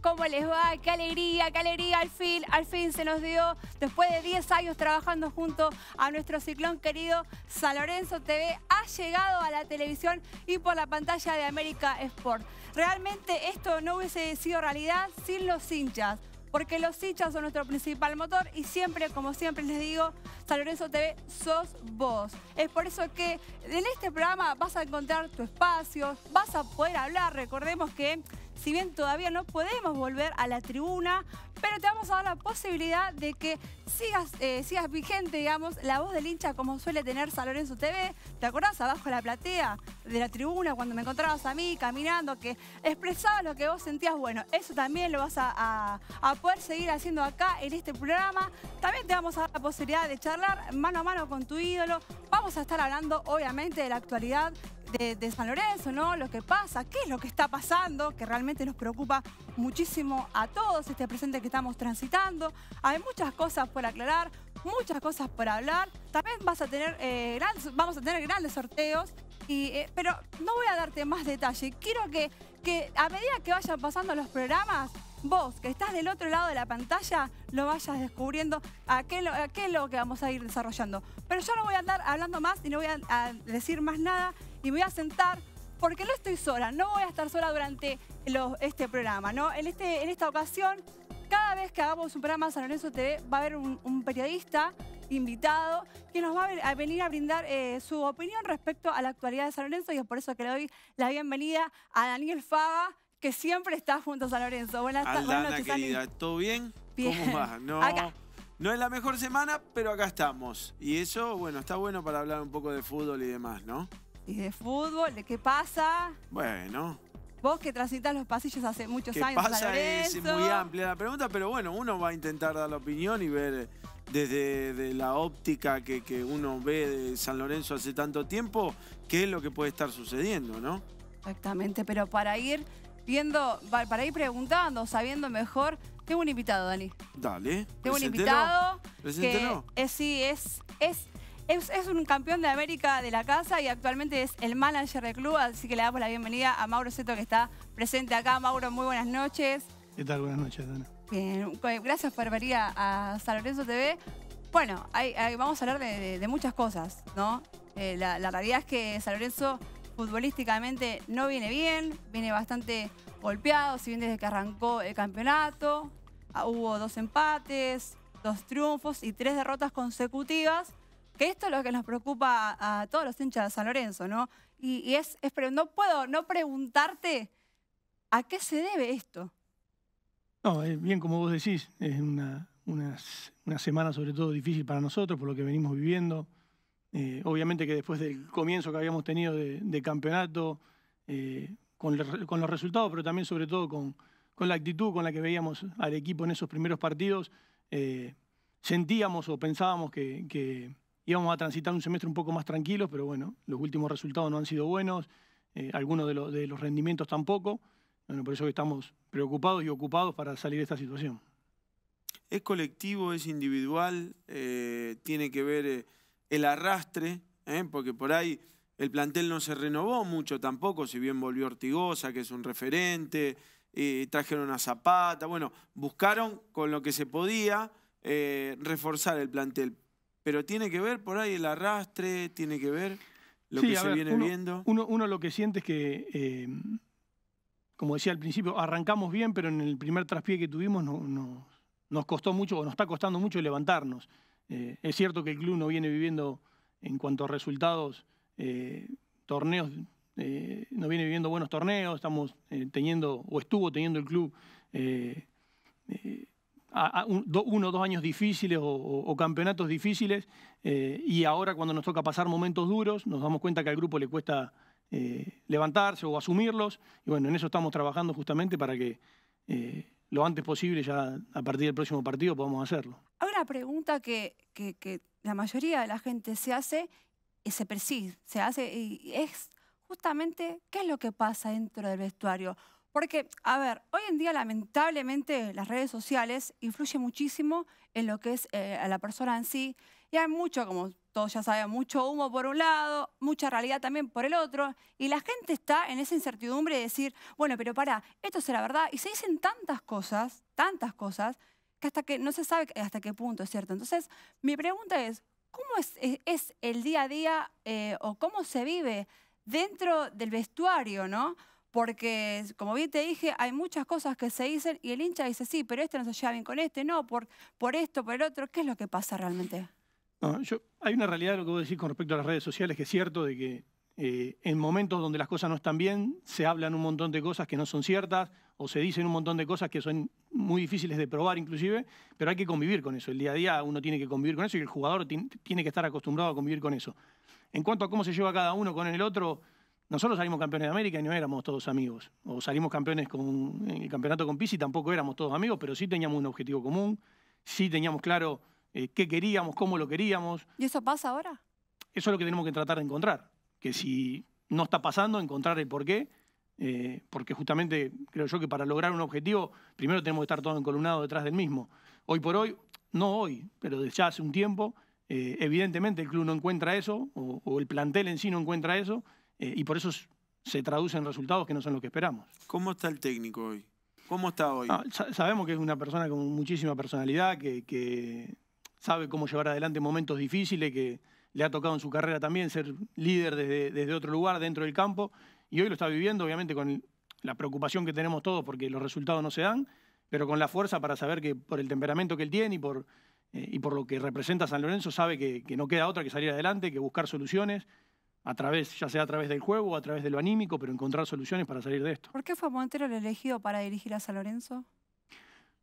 ¿cómo les va? Qué alegría, qué alegría, al fin, al fin se nos dio, después de 10 años trabajando junto a nuestro ciclón querido, San Lorenzo TV ha llegado a la televisión y por la pantalla de América Sport. Realmente esto no hubiese sido realidad sin los hinchas porque los hinchas son nuestro principal motor y siempre, como siempre les digo, San Lorenzo TV sos vos. Es por eso que en este programa vas a encontrar tu espacio, vas a poder hablar. Recordemos que si bien todavía no podemos volver a la tribuna, pero te vamos a dar la posibilidad de que sigas, eh, sigas vigente, digamos, la voz del hincha como suele tener San Lorenzo TV. ¿Te acordás abajo de la platea de la tribuna cuando me encontrabas a mí caminando, que expresabas lo que vos sentías? Bueno, eso también lo vas a, poder seguir haciendo acá en este programa. También te vamos a dar la posibilidad de charlar mano a mano con tu ídolo. Vamos a estar hablando, obviamente, de la actualidad de, San Lorenzo, ¿no? Lo que pasa, qué es lo que está pasando, que realmente nos preocupa muchísimo a todos este presente que estamos transitando. Hay muchas cosas por aclarar, muchas cosas por hablar. También vas a tener, eh, grandes, vamos a tener grandes sorteos, y, eh, pero no voy a darte más detalle. Quiero que, que a medida que vayan pasando los programas, vos, que estás del otro lado de la pantalla, lo vayas descubriendo a qué, es lo que vamos a ir desarrollando. Pero yo no voy a andar hablando más y no voy a, decir más nada y voy a sentar porque no estoy sola, no voy a estar sola durante este programa. ¿no? En, este, en esta ocasión, cada vez que hagamos un programa San Lorenzo TV va a haber un, periodista invitado que nos va a, venir a brindar eh, su opinión respecto a la actualidad de San Lorenzo y es por eso que le doy la bienvenida a Daniel Fava, que siempre está junto a San Lorenzo. Buenas, tardes. querida, ¿todo bien? ¿Cómo va? No, no es la mejor semana, pero acá estamos. Y eso, bueno, está bueno para hablar un poco de fútbol y demás, ¿no? Y de fútbol, ¿de qué pasa? Bueno. Vos que transitas los pasillos hace muchos ¿Qué años. Pasa es muy amplia la pregunta, pero bueno, uno va a intentar dar la opinión y ver desde la óptica que, que uno ve de San Lorenzo hace tanto tiempo, qué es lo que puede estar sucediendo, ¿no? Exactamente, pero para ir viendo, para ir preguntando, sabiendo mejor, tengo un invitado, Dani. Dale. Tengo un invitado que es, sí, es, es, es, un campeón de América de la casa y actualmente es el manager del club, así que le damos la bienvenida a Mauro Seto que está presente acá. Mauro, muy buenas noches. ¿Qué tal? Buenas noches, Dana. Bien, gracias por venir a, San Lorenzo TV. Bueno, vamos a hablar de, muchas cosas, ¿no? Eh, la, la realidad es que San Lorenzo futbolísticamente no viene bien, viene bastante golpeado, si bien desde que arrancó el campeonato, ah, hubo dos empates, dos triunfos y tres derrotas consecutivas, que esto es lo que nos preocupa a, todos los hinchas de San Lorenzo, ¿no? Y, es, no puedo no preguntarte a qué se debe esto. No, bien como vos decís, es una, una semana sobre todo difícil para nosotros por lo que venimos viviendo. Eh, obviamente que después del comienzo que habíamos tenido de, campeonato, eh, con, los resultados, pero también sobre todo con, la actitud con la que veíamos al equipo en esos primeros partidos, eh, sentíamos o pensábamos que, íbamos a transitar un semestre un poco más tranquilo, pero bueno, los últimos resultados no han sido buenos, algunos de, los rendimientos tampoco. Bueno, por eso estamos preocupados y ocupados para salir de esta situación. ¿Es colectivo, es individual? ¿Tiene que ver el arrastre, ¿eh? porque por ahí el plantel no se renovó mucho tampoco, si bien volvió Ortigosa, que es un referente, eh, trajeron a Zapata, bueno, buscaron con lo que se podía eh, reforzar el plantel. Pero tiene que ver por ahí el arrastre, tiene que ver lo que se viene viendo. Uno, lo que siente es que, como decía al principio, arrancamos bien, pero en el primer traspié que tuvimos no, nos costó mucho, o nos está costando mucho levantarnos. Eh, es cierto que el club no viene viviendo, en cuanto a resultados, eh, torneos, eh, no viene viviendo buenos torneos, estamos teniendo, o estuvo teniendo el club uno o dos años difíciles o, campeonatos difíciles, y ahora cuando nos toca pasar momentos duros, nos damos cuenta que al grupo le cuesta levantarse o asumirlos, y bueno, en eso estamos trabajando justamente para que lo antes posible, ya a partir del próximo partido, podamos hacerlo. Hay una pregunta que, la mayoría de la gente se hace y se persigue, se hace y es justamente qué es lo que pasa dentro del vestuario. Porque, a ver, hoy en día lamentablemente las redes sociales influyen muchísimo en lo que es eh, a la persona en sí. Y hay mucho, como todos ya saben, mucho humo por un lado, mucha realidad también por el otro. Y la gente está en esa incertidumbre de decir, bueno, pero para, esto será verdad. Y se dicen tantas cosas, tantas cosas, que hasta que no se sabe hasta qué punto es cierto. Entonces, mi pregunta es, ¿cómo es, el día a día eh, o cómo se vive dentro del vestuario, no? Porque, como bien te dije, hay muchas cosas que se dicen y el hincha dice, sí, pero este no se lleva bien con este, no, por, por esto, por el otro. ¿Qué es lo que pasa realmente? yo, hay una realidad de lo que voy a decir con respecto a las redes sociales, que es cierto de que eh, en momentos donde las cosas no están bien, se hablan un montón de cosas que no son ciertas o se dicen un montón de cosas que son muy difíciles de probar inclusive, pero hay que convivir con eso. El día a día uno tiene que convivir con eso y el jugador tiene que estar acostumbrado a convivir con eso. En cuanto a cómo se lleva cada uno con el otro, nosotros salimos campeones de América y no éramos todos amigos. O salimos campeones con en el campeonato con Pisi, tampoco éramos todos amigos, pero sí teníamos un objetivo común, sí teníamos claro eh, qué queríamos, cómo lo queríamos. ¿Y eso pasa ahora? Eso es lo que tenemos que tratar de encontrar. Que si no está pasando, encontrar el porqué. Eh, porque justamente creo yo que para lograr un objetivo, primero tenemos que estar todos encolumnados detrás del mismo. Hoy por hoy, no hoy, pero desde ya hace un tiempo, eh, evidentemente el club no encuentra eso, o, el plantel en sí no encuentra eso, eh, y por eso se traducen resultados que no son los que esperamos. ¿Cómo está el técnico hoy? ¿Cómo está hoy? Ah, sabemos que es una persona con muchísima personalidad, que, sabe cómo llevar adelante momentos difíciles, que le ha tocado en su carrera también ser líder desde, desde otro lugar dentro del campo, y hoy lo está viviendo, obviamente, con la preocupación que tenemos todos porque los resultados no se dan, pero con la fuerza para saber que por el temperamento que él tiene y por eh, y por lo que representa San Lorenzo sabe que, no queda otra que salir adelante, que buscar soluciones, a través, ya sea a través del juego o a través de lo anímico, pero encontrar soluciones para salir de esto. ¿Por qué fue Montero el elegido para dirigir a San Lorenzo?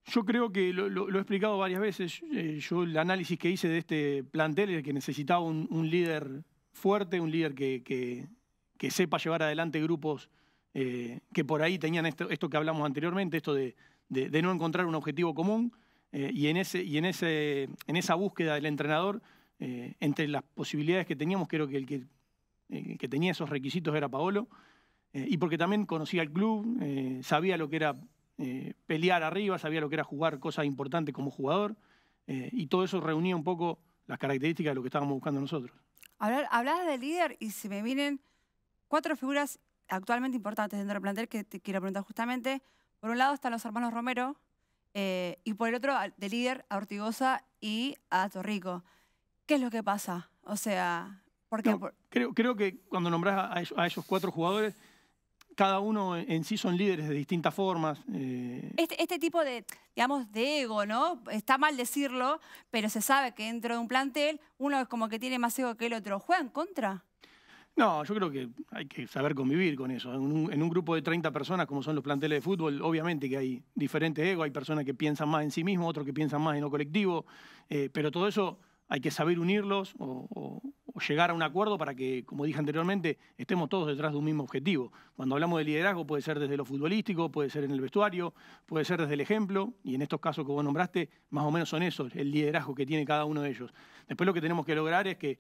Yo creo que lo, he explicado varias veces. Eh, yo el análisis que hice de este plantel es que necesitaba un, líder fuerte, un líder que, sepa llevar adelante grupos eh, que por ahí tenían esto, esto que hablamos anteriormente, esto de, no encontrar un objetivo común. Eh, y, en, ese, y en, ese, en esa búsqueda del entrenador, entre las posibilidades que teníamos, creo que el que, que tenía esos requisitos era Paolo, eh, y porque también conocía el club, sabía lo que era pelear arriba, sabía lo que era jugar cosas importantes como jugador, y todo eso reunía un poco las características de lo que estábamos buscando nosotros. Hablas de líder y se me vienen cuatro figuras actualmente importantes dentro del plantel que te quiero preguntar justamente. Por un lado están los hermanos Romero, eh, y por el otro, de líder a Ortigosa y a Torrico. ¿Qué es lo que pasa? O sea, ¿por qué? Creo, creo que cuando nombras a, esos, cuatro jugadores, cada uno en sí son líderes de distintas formas. Eh. Este, este, tipo de, digamos, de ego, ¿no? Está mal decirlo, pero se sabe que dentro de un plantel uno es como que tiene más ego que el otro. ¿Juega en contra? No, yo creo que hay que saber convivir con eso. En un, grupo de 30 personas, como son los planteles de fútbol, obviamente que hay diferentes egos, hay personas que piensan más en sí mismos, otros que piensan más en lo colectivo, eh, pero todo eso hay que saber unirlos o, llegar a un acuerdo para que, como dije anteriormente, estemos todos detrás de un mismo objetivo. Cuando hablamos de liderazgo puede ser desde lo futbolístico, puede ser en el vestuario, puede ser desde el ejemplo, y en estos casos que vos nombraste, más o menos son esos, el liderazgo que tiene cada uno de ellos. Después lo que tenemos que lograr es que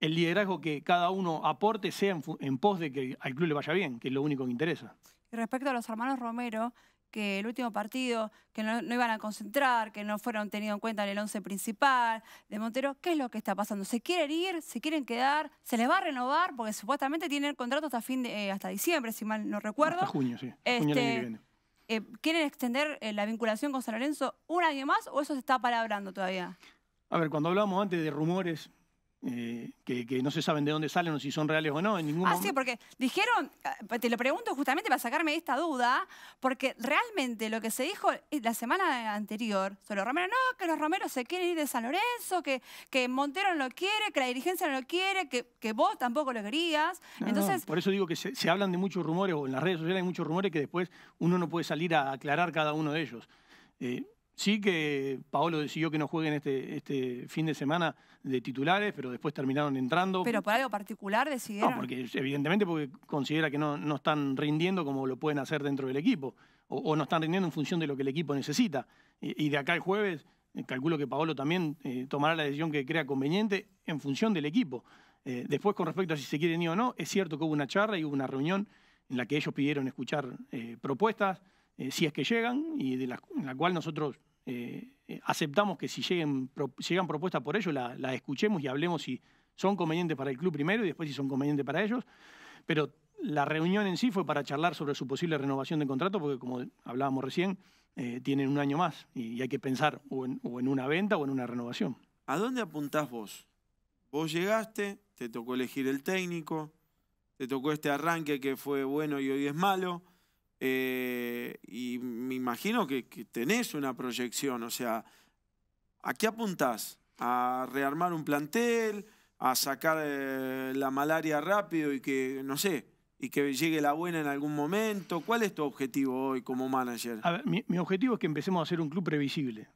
el liderazgo que cada uno aporte sea en, pos de que al club le vaya bien, que es lo único que interesa. Y respecto a los hermanos Romero, que el último partido, que no, iban a concentrar, que no fueron tenidos en cuenta en el once principal de Montero, ¿qué es lo que está pasando? ¿Se quieren ir? ¿Se quieren quedar? ¿Se les va a renovar? Porque supuestamente tienen contrato hasta fin de, eh, hasta diciembre, si mal no recuerdo. Hasta junio, sí. Este, eh, ¿Quieren extender eh, la vinculación con San Lorenzo un año más o eso se está palabrando todavía? A ver, cuando hablamos antes de rumores, eh, que, no se saben de dónde salen o si son reales o no en ningún ah, sí, porque dijeron, eh, te lo pregunto justamente para sacarme esta duda, porque realmente lo que se dijo la semana anterior sobre Romero, no, que los Romeros se quieren ir de San Lorenzo, que, que Montero no lo quiere, que la dirigencia no lo quiere, que, que vos tampoco lo querías. Entonces, por eso digo que se, hablan de muchos rumores, o en las redes sociales hay muchos rumores que después uno no puede salir a aclarar cada uno de ellos. Eh, Sí que Paolo decidió que no jueguen este, este fin de semana de titulares, pero después terminaron entrando. ¿Pero por algo particular decidieron? No, porque evidentemente porque considera que no, no están rindiendo como lo pueden hacer dentro del equipo, o, no están rindiendo en función de lo que el equipo necesita. Y, de acá el jueves, eh, calculo que Paolo también eh, tomará la decisión que crea conveniente en función del equipo. Eh, después, con respecto a si se quieren ir o no, es cierto que hubo una charla y hubo una reunión en la que ellos pidieron escuchar propuestas, si es que llegan, y de la, en la cual nosotros eh, eh, aceptamos que si llegan propuestas por ellos, la escuchemos y hablemos si son convenientes para el club primero y después si son convenientes para ellos. Pero la reunión en sí fue para charlar sobre su posible renovación de contrato, porque como hablábamos recién, eh, tienen un año más y, hay que pensar o en, una venta o en una renovación. ¿A dónde apuntás vos? Vos llegaste, te tocó elegir el técnico, te tocó este arranque que fue bueno y hoy es malo. Eh, y me imagino que, tenés una proyección, o sea, ¿a qué apuntás? ¿A rearmar un plantel? ¿A sacar eh, la malaria rápido y que, no sé, y que llegue la buena en algún momento? ¿Cuál es tu objetivo hoy como manager? mi, objetivo es que empecemos a ser un club previsible.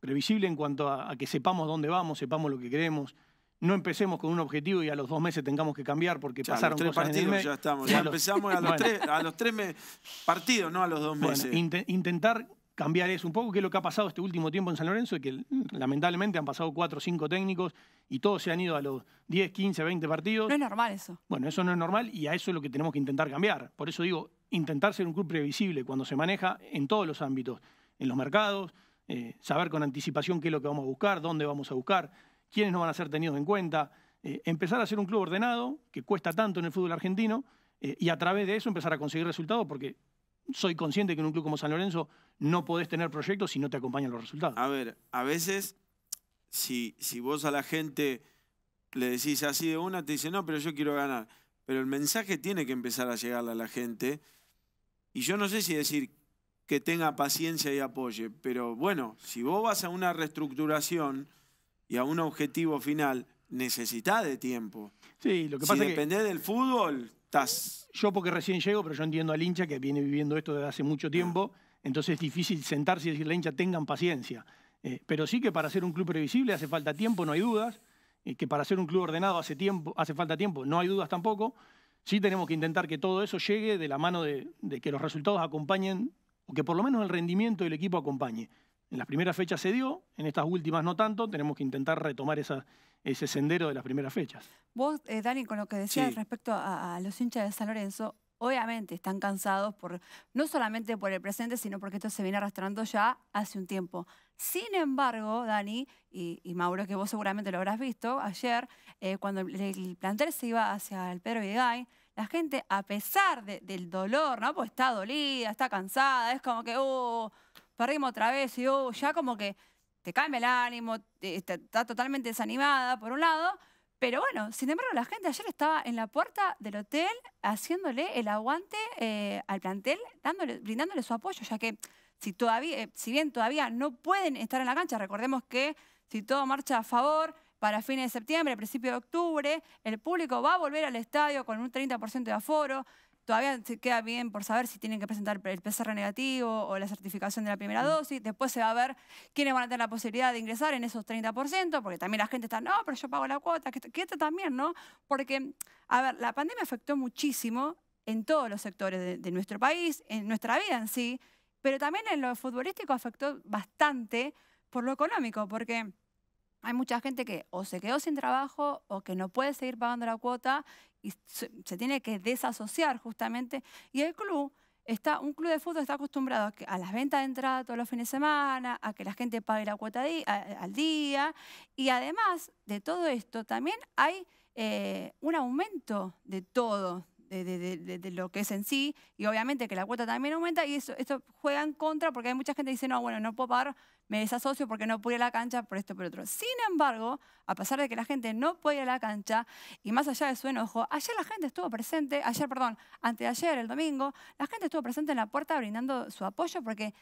Previsible en cuanto a que sepamos dónde vamos, sepamos lo que queremos no empecemos con un objetivo y a los dos meses tengamos que cambiar porque pasaron tres cosas partidos, en Ya estamos, ya empezamos a los, tres, a los tres partidos, no a los dos meses. intentar cambiar eso un poco, que es lo que ha pasado este último tiempo en San Lorenzo, que lamentablemente han pasado cuatro o cinco técnicos y todos se han ido a los 10, 15, 20 partidos. No es normal eso. Bueno, eso no es normal y a eso es lo que tenemos que intentar cambiar. Por eso digo, intentar ser un club previsible cuando se maneja en todos los ámbitos, en los mercados, eh, saber con anticipación qué es lo que vamos a buscar, dónde vamos a buscar quiénes no van a ser tenidos en cuenta, eh, empezar a ser un club ordenado, que cuesta tanto en el fútbol argentino, eh, y a través de eso empezar a conseguir resultados, porque soy consciente que en un club como San Lorenzo no podés tener proyectos si no te acompañan los resultados. A ver, a veces, si, si vos a la gente le decís así de una, te dice, no, pero yo quiero ganar. Pero el mensaje tiene que empezar a llegarle a la gente. Y yo no sé si decir que tenga paciencia y apoye, pero bueno, si vos vas a una reestructuración y a un objetivo final, necesita de tiempo. Sí, lo que pasa si depende del fútbol, estás... Yo porque recién llego, pero yo entiendo al hincha que viene viviendo esto desde hace mucho tiempo, entonces es difícil sentarse y decirle al hincha tengan paciencia. Eh, pero sí que para ser un club previsible hace falta tiempo, no hay dudas, y que para ser un club ordenado hace, tiempo, hace falta tiempo, no hay dudas tampoco. Sí tenemos que intentar que todo eso llegue de la mano de, de que los resultados acompañen, o que por lo menos el rendimiento del equipo acompañe. En las primeras fechas se dio, en estas últimas no tanto, tenemos que intentar retomar ese sendero de las primeras fechas. Vos, eh, Dani, con lo que decías respecto a, los hinchas de San Lorenzo, obviamente están cansados por no solamente por el presente, sino porque esto se viene arrastrando ya hace un tiempo. Sin embargo, Dani y, Mauro, que vos seguramente lo habrás visto ayer, eh, cuando el, plantel se iba hacia el Pedro Vigay, la gente, a pesar del dolor, ¿no? Pues está dolida, está cansada, es como que, oh, perdimos otra vez y oh, ya como que te cambia el ánimo, está, totalmente desanimada por un lado, pero bueno, sin embargo la gente ayer estaba en la puerta del hotel haciéndole el aguante eh, al plantel, dándole, brindándole su apoyo, ya que si, todavía, eh, si bien todavía no pueden estar en la cancha, recordemos que si todo marcha a favor, para fines de septiembre, principio de octubre, el público va a volver al estadio con un 30% de aforo. Todavía se queda bien por saber si tienen que presentar el PCR negativo o la certificación de la primera mm. dosis. Después se va a ver quiénes van a tener la posibilidad de ingresar en esos 30%, porque también la gente está, no, pero yo pago la cuota, que, esto también, ¿no? Porque, a ver, la pandemia afectó muchísimo en todos los sectores de, de nuestro país, en nuestra vida en sí, pero también en lo futbolístico afectó bastante por lo económico, porque hay mucha gente que o se quedó sin trabajo o que no puede seguir pagando la cuota y se, tiene que desasociar justamente. Y el club, está, un club de fútbol está acostumbrado a, las ventas de entrada todos los fines de semana, a que la gente pague la cuota al día. Y además de todo esto, también hay eh, un aumento de todo, de, lo que es en sí, y obviamente que la cuota también aumenta, y eso, esto juega en contra porque hay mucha gente que dice, no, bueno, no puedo pagar, me desasocio porque no puedo ir a la cancha por esto por otro. Sin embargo, a pesar de que la gente no puede ir a la cancha, y más allá de su enojo, ayer la gente estuvo presente, ayer, perdón, anteayer, el domingo, la gente estuvo presente en la puerta brindando su apoyo porque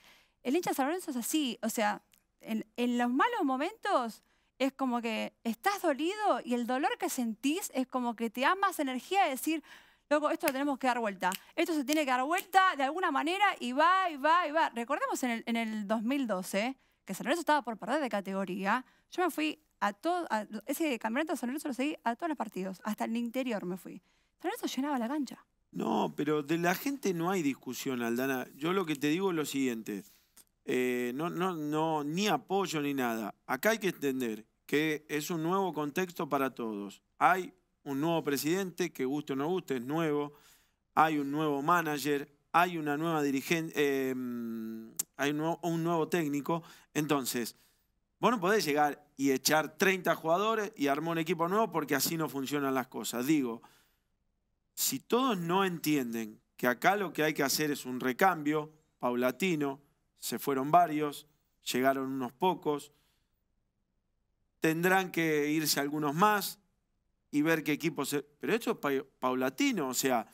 el hincha San Lorenzo es así, o sea, en, en los malos momentos es como que estás dolido y el dolor que sentís es como que te da más energía de decir, Luego, esto lo tenemos que dar vuelta. Esto se tiene que dar vuelta de alguna manera y va, y va, y va. Recordemos en el, en el 2012 que San Lorenzo estaba por perder de categoría. Yo me fui a todo, ese campeonato de San Lorenzo lo seguí a todos los partidos, hasta el interior me fui. San Lorenzo llenaba la cancha. No, pero de la gente no hay discusión, Aldana. Yo lo que te digo es lo siguiente. Eh, no, no, no, ni apoyo ni nada. Acá hay que entender que es un nuevo contexto para todos. Hay un nuevo presidente, que guste o no guste, es nuevo. Hay un nuevo manager, hay una nueva dirigente, eh, hay un nuevo, técnico, entonces, vos no podés llegar y echar 30 jugadores y armar un equipo nuevo porque así no funcionan las cosas. Digo, si todos no entienden que acá lo que hay que hacer es un recambio paulatino, se fueron varios, llegaron unos pocos, tendrán que irse algunos más y ver qué equipo se... Pero esto es paulatino, o sea,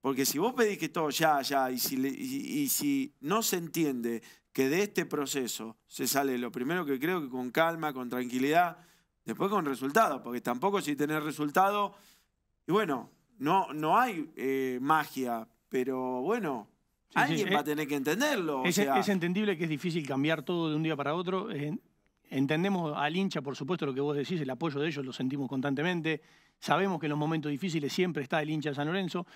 porque si vos pedís que todo ya, ya, y si, y, si no se entiende que de este proceso se sale lo primero que creo que con calma, con tranquilidad, después con resultados, porque tampoco si tenés resultado, y bueno, no, no hay eh, magia, pero bueno, alguien va a tener que entenderlo. Es, es, entendible que es difícil cambiar todo de un día para otro. Entendemos al hincha, por supuesto, lo que vos decís, el apoyo de ellos lo sentimos constantemente. Sabemos que en los momentos difíciles siempre está el hincha de San Lorenzo.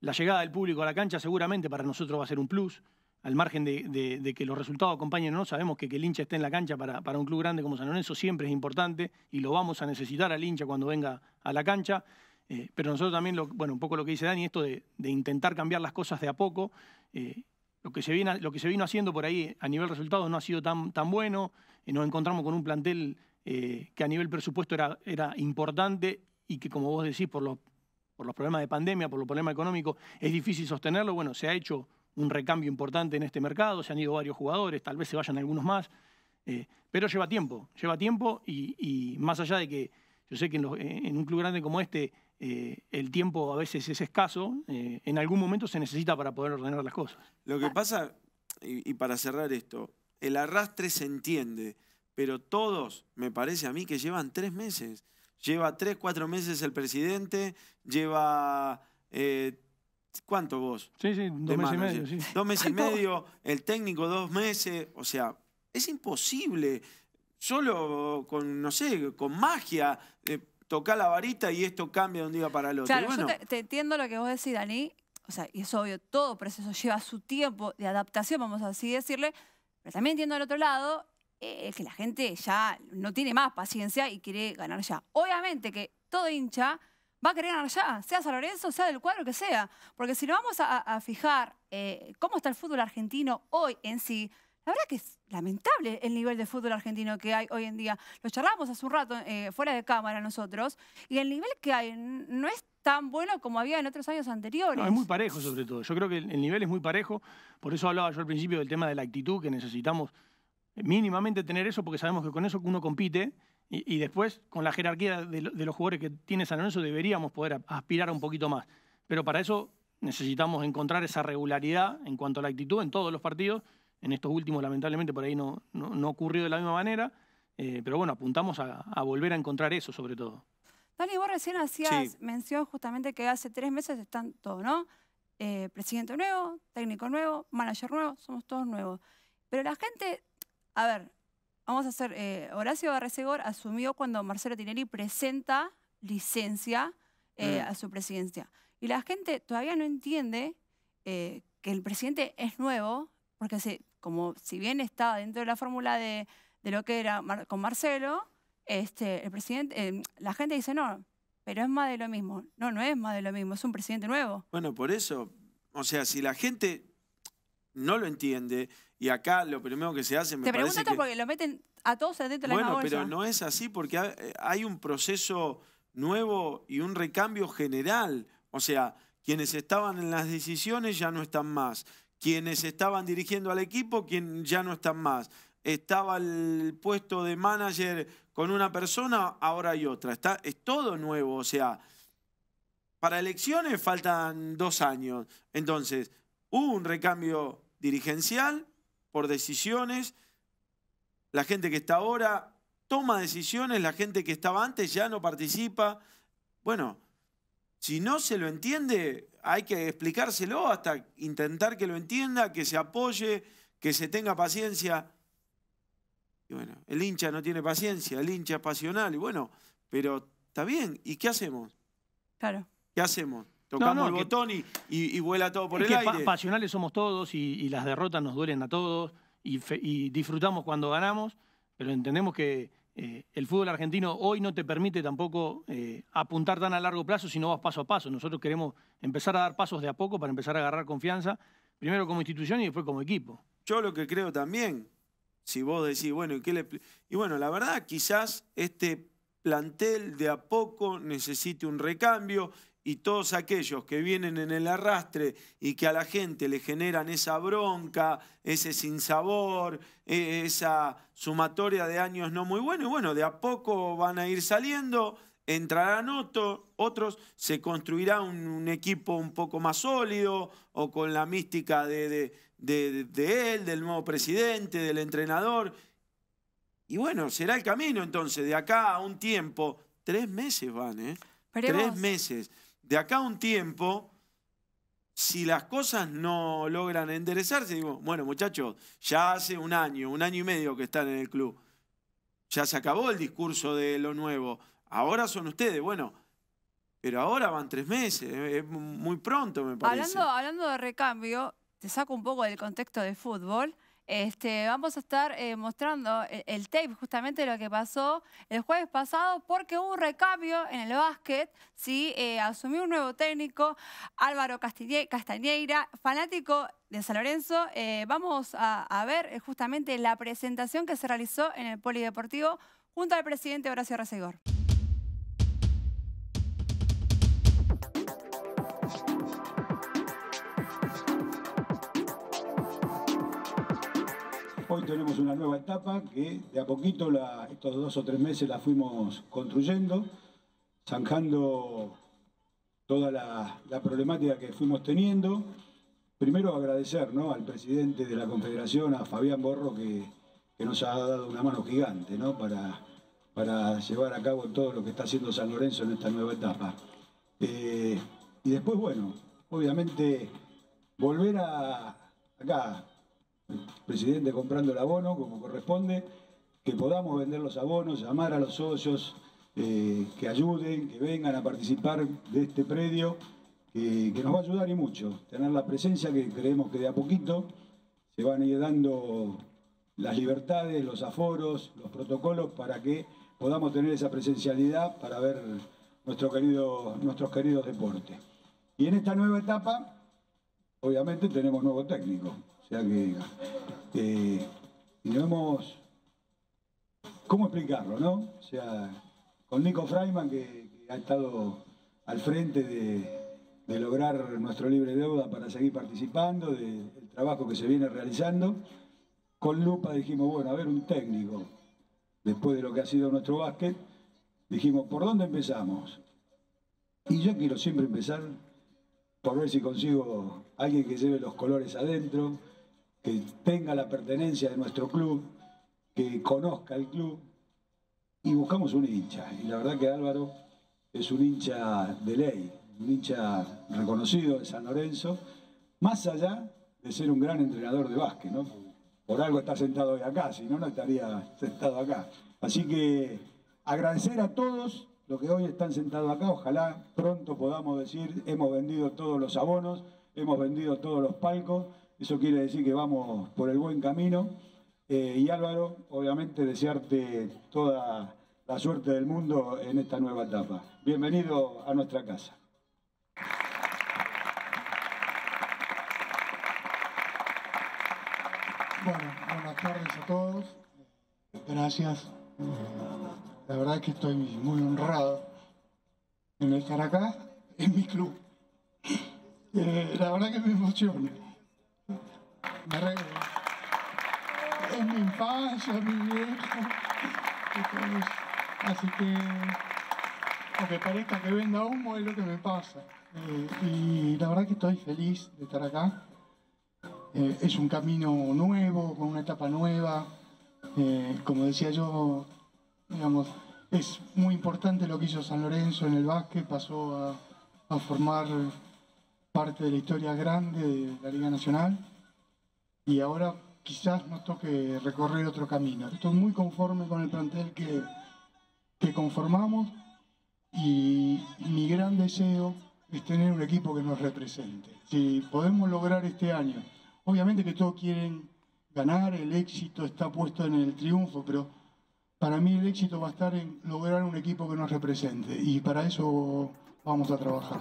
La llegada del público a la cancha seguramente para nosotros va a ser un plus. Al margen de, que los resultados acompañen o no, sabemos que, el hincha esté en la cancha para, para, un club grande como San Lorenzo siempre es importante y lo vamos a necesitar al hincha cuando venga a la cancha. Eh, pero nosotros también, bueno, un poco lo que dice Dani, esto de, intentar cambiar las cosas de a poco. Eh, lo, que se viene, lo que se vino haciendo por ahí a nivel resultados no ha sido tan, tan bueno. Eh, nos encontramos con un plantel que a nivel presupuesto era, era importante y que, como vos decís, por los por los problemas de pandemia, por los problemas económicos, es difícil sostenerlo. Bueno, se ha hecho un recambio importante en este mercado, se han ido varios jugadores, tal vez se vayan algunos más, eh, pero lleva tiempo, lleva tiempo y, más allá de que yo sé que en, un club grande como este eh, el tiempo a veces es escaso, eh, en algún momento se necesita para poder ordenar las cosas. Lo que pasa, y para cerrar esto, el arrastre se entiende, pero todos, me parece a mí, que llevan tres meses. Lleva tres, cuatro meses el presidente, lleva... Eh, ¿Cuánto vos? Sí, sí, dos meses y medio. Sí. Dos meses y medio, el técnico dos meses, o sea, es imposible. Solo con, no sé, con magia, eh, tocar la varita y esto cambia de un día para el otro. Claro, yo te, entiendo lo que vos decís, Dani. O sea, y es obvio, todo proceso lleva su tiempo de adaptación, vamos a así decirle. Pero también entiendo al otro lado eh, que la gente ya no tiene más paciencia y quiere ganar ya. Obviamente que todo hincha va a querer ganar ya, sea San Lorenzo, sea del cuadro que sea. Porque si nos vamos a, fijar eh, cómo está el fútbol argentino hoy en sí, la verdad que es lamentable el nivel de fútbol argentino que hay hoy en día. Lo charlamos hace un rato eh, fuera de cámara nosotros, y el nivel que hay no es tan bueno como había en otros años anteriores. No, es muy parejo sobre todo. Yo creo que el nivel es muy parejo. Por eso hablaba yo al principio del tema de la actitud que necesitamos mínimamente tener eso porque sabemos que con eso uno compite y, después con la jerarquía de, los jugadores que tiene San Lorenzo deberíamos poder aspirar a un poquito más. Pero para eso necesitamos encontrar esa regularidad en cuanto a la actitud en todos los partidos. En estos últimos lamentablemente por ahí no, no, ocurrió de la misma manera, eh, pero bueno, apuntamos a, volver a encontrar eso sobre todo. Dani, vos recién hacías mención justamente que hace tres meses están todos, ¿no? Eh, presidente nuevo, técnico nuevo, manager nuevo, somos todos nuevos. Pero la gente a ver, vamos a hacer, eh, Horacio Barresegor asumió cuando Marcelo Tinelli presenta licencia eh, mm. a su presidencia. Y la gente todavía no entiende eh, que el presidente es nuevo, porque se, como si bien estaba dentro de la fórmula de, lo que era con Marcelo, este, el presidente, la gente dice no, pero es más de lo mismo. No, no es más de lo mismo, es un presidente nuevo. Bueno, por eso, o sea, si la gente no lo entiende y acá lo primero que se hace me Te pregunto porque lo meten a todos dentro de la Bueno, pero no es así porque eh, hay un proceso nuevo y un recambio general. O sea, quienes estaban en las decisiones ya no están más. Quienes estaban dirigiendo al equipo quien ya no están más. Estaba el puesto de manager con una persona, ahora hay otra. Está, es todo nuevo. O sea, para elecciones faltan dos años. Entonces, hubo un recambio dirigencial por decisiones. La gente que está ahora toma decisiones, la gente que estaba antes ya no participa. Bueno, si no se lo entiende, hay que explicárselo hasta intentar que lo entienda, que se apoye, que se tenga paciencia. Y bueno, el hincha no tiene paciencia, el hincha es pasional, y bueno, pero está bien, ¿y qué hacemos? Claro. ¿Qué hacemos? Tocamos el botón y, vuela todo por el aire. pasionales somos todos y, las derrotas nos duelen a todos y, disfrutamos cuando ganamos, pero entendemos que eh, el fútbol argentino hoy no te permite tampoco eh, apuntar tan a largo plazo si no vas paso a paso. Nosotros queremos empezar a dar pasos de a poco para empezar a agarrar confianza, primero como institución y después como equipo. Yo lo que creo también, si vos decís, bueno, ¿y qué le... Y bueno, la verdad, quizás este plantel de a poco necesite un recambio y todos aquellos que vienen en el arrastre y que a la gente le generan esa bronca, ese sinsabor, e, esa sumatoria de años no muy buenos, y bueno, de a poco van a ir saliendo, entrarán otros, se construirá un, equipo un poco más sólido o con la mística de, de él, del nuevo presidente, del entrenador. Y bueno, será el camino entonces, de acá a un tiempo, tres meses van, ¿eh? Tres meses de acá a un tiempo, si las cosas no logran enderezarse, digo, bueno, muchachos, ya hace un año, un año y medio que están en el club. Ya se acabó el discurso de lo nuevo. Ahora son ustedes, bueno, pero ahora van tres meses, es muy pronto, me parece. Hablando, hablando de recambio, te saco un poco del contexto de fútbol. Este, vamos a estar eh, mostrando el, tape justamente de lo que pasó el jueves pasado porque hubo un recambio en el básquet, ¿sí? Eh, asumió un nuevo técnico, Álvaro Castañeira, fanático de San Lorenzo. Eh, vamos a, a, ver justamente la presentación que se realizó en el Polideportivo junto al presidente Horacio Recegor. Hoy tenemos una nueva etapa que de a poquito, estos dos o tres meses la fuimos construyendo, zanjando toda la, problemática que fuimos teniendo. Primero agradecer al presidente de la Confederación, a Fabián Borro, que, nos ha dado una mano gigante para, para llevar a cabo todo lo que está haciendo San Lorenzo en esta nueva etapa. Eh, y después, bueno, obviamente volver a acá presidente comprando el abono como corresponde, que podamos vender los abonos, llamar a los socios eh, que ayuden, que vengan a participar de este predio, que, nos va a ayudar y mucho. Tener la presencia que creemos que de a poquito se van a ir dando las libertades, los aforos, los protocolos para que podamos tener esa presencialidad para ver nuestro querido, nuestros queridos deportes. Y en esta nueva etapa, obviamente tenemos nuevo técnico. O sea que, eh, hemos, ¿cómo explicarlo, no? O sea, con Nico Freiman, que, ha estado al frente de, lograr nuestro libre deuda para seguir participando, del trabajo que se viene realizando. Con Lupa dijimos, bueno, a ver, un técnico, después de lo que ha sido nuestro básquet, dijimos, ¿por dónde empezamos? Y yo quiero siempre empezar por ver si consigo alguien que lleve los colores adentro, que tenga la pertenencia de nuestro club, que conozca el club y buscamos un hincha. Y la verdad que Álvaro es un hincha de ley, un hincha reconocido de San Lorenzo, más allá de ser un gran entrenador de básquet, ¿no? Por algo está sentado hoy acá, si no, no estaría sentado acá. Así que agradecer a todos los que hoy están sentados acá, ojalá pronto podamos decir, hemos vendido todos los abonos, hemos vendido todos los palcos, eso quiere decir que vamos por el buen camino. Eh, y Álvaro, obviamente desearte toda la suerte del mundo en esta nueva etapa. Bienvenido a nuestra casa. Bueno, buenas tardes a todos. Gracias. La verdad es que estoy muy honrado en estar acá, en mi club. Eh, la verdad que me emociona. Es mi infancia, mi viejo. Así que, aunque parezca que venda humo, es lo que me pasa. Eh, y la verdad que estoy feliz de estar acá. Eh, es un camino nuevo, con una etapa nueva. Eh, como decía yo, digamos, es muy importante lo que hizo San Lorenzo en el básquet, pasó a formar parte de la historia grande de la Liga Nacional y ahora quizás nos toque recorrer otro camino. Estoy muy conforme con el plantel que, que conformamos y mi gran deseo es tener un equipo que nos represente. Si podemos lograr este año, obviamente que todos quieren ganar, el éxito está puesto en el triunfo, pero para mí el éxito va a estar en lograr un equipo que nos represente y para eso vamos a trabajar.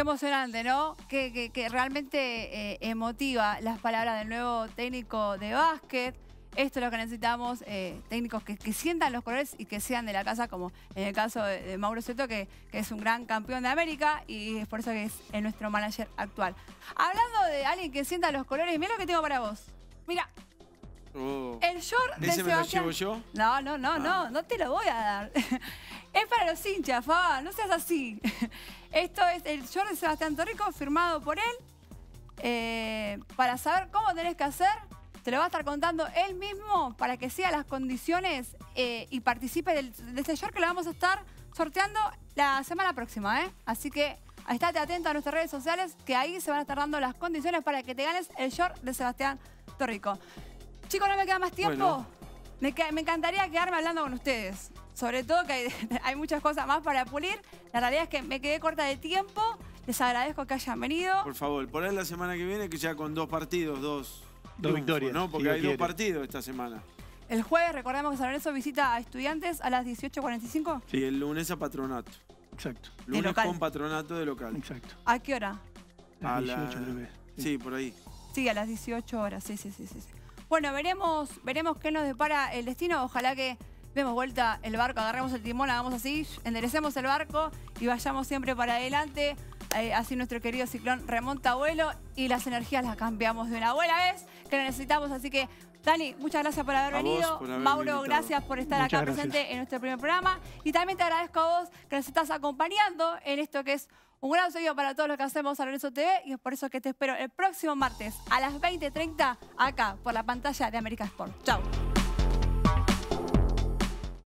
Qué emocionante, ¿no? Que, realmente eh, emotiva las palabras del nuevo técnico de básquet. Esto es lo que necesitamos, eh, técnicos que, sientan los colores y que sean de la casa, como en el caso de, Mauro Soto, que, es un gran campeón de América y es por eso que es nuestro manager actual. Hablando de alguien que sienta los colores, mira lo que tengo para vos. Mira, oh. el short de ¿Ese me lo llevo yo? No, no, no, no, ah. no te lo voy a dar. es para los hinchas, Faba, no seas así. Esto es el short de Sebastián Torrico, firmado por él. Eh, para saber cómo tenés que hacer, te lo va a estar contando él mismo para que siga las condiciones eh, y participe del, de este short que lo vamos a estar sorteando la semana próxima. ¿eh? Así que estate atento a nuestras redes sociales que ahí se van a estar dando las condiciones para que te ganes el short de Sebastián Torrico. Chicos, no me queda más tiempo. Me, me encantaría quedarme hablando con ustedes sobre todo que hay, muchas cosas más para pulir. La realidad es que me quedé corta de tiempo. Les agradezco que hayan venido. Por favor, por ahí la semana que viene que ya con dos partidos, dos, dos victorias. ¿no? Porque hay dos partidos esta semana. El jueves, recordemos que San Lorenzo visita a estudiantes a las 18.45. Sí, el lunes a Patronato. Exacto. Lunes con Patronato de local. Exacto. ¿A qué hora? A las 18, creo Sí. por ahí. Sí, a las 18 horas. Sí, sí, sí, sí. Bueno, veremos, veremos qué nos depara el destino. Ojalá que demos vuelta el barco, agarremos el timón, hagamos así, enderecemos el barco y vayamos siempre para adelante. Eh, así nuestro querido ciclón remonta vuelo y las energías las cambiamos de una buena vez que lo necesitamos. Así que, Dani, muchas gracias por haber venido. Mauro, gracias por estar acá presente en nuestro primer programa. Y también te agradezco a vos que nos estás acompañando en esto que es un gran seguido para todos los que hacemos a Lorenzo TV y es por eso que te espero el próximo martes a las 20.30 acá por la pantalla de América Sport. Chao.